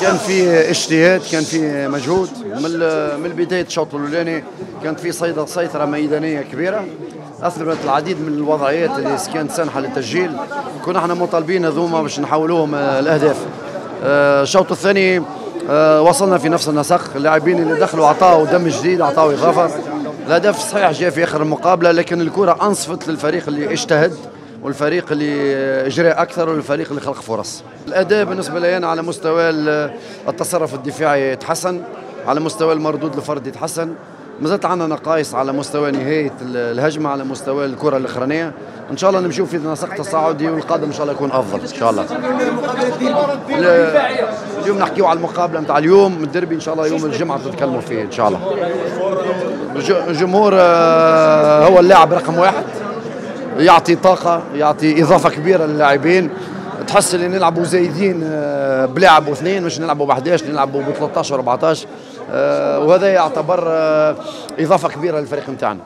كان في اجتهاد كان في مجهود. من من بدايه الشوط الأولاني كانت في صيدة سيطرة ميدانية كبيرة. اثبتت العديد من الوضعيات اللي كانت سانحة للتسجيل. كنا إحنا مطالبين هذوما باش نحولوهم الاهداف آه، الشوط الثاني آه، وصلنا في نفس النسق. اللاعبين اللي دخلوا عطاوا دم جديد عطاوا إضافة. الهدف صحيح جاء في آخر المقابله لكن الكرة أنصفت للفريق اللي اجتهد. والفريق اللي اجرى أكثر والفريق اللي خلق فرص. الأداء بالنسبة لي أنا على مستوى التصرف الدفاعي تحسن على مستوى المردود الفردي تحسن مازالت عندنا نقائص على مستوى نهاية الهجمة على مستوى الكرة الأخرانية. إن شاء الله نمشيو في نسق تصاعدي والقادم إن شاء الله يكون أفضل إن شاء الله. اليوم نحكيو على المقابلة نتاع اليوم الدربي إن شاء الله يوم الجمعة تتكلموا فيه إن شاء الله. الجمهور آه، هو اللاعب رقم واحد. يعطي طاقة يعطي إضافة كبيرة للاعبين. تحس اللي نلعبوا زايدين آه، بلاعب واثنين مش نلعبوا ب 11 نلعبوا ب 13 و 14 وهذا يعتبر آه، إضافة كبيرة للفريق نتاعنا.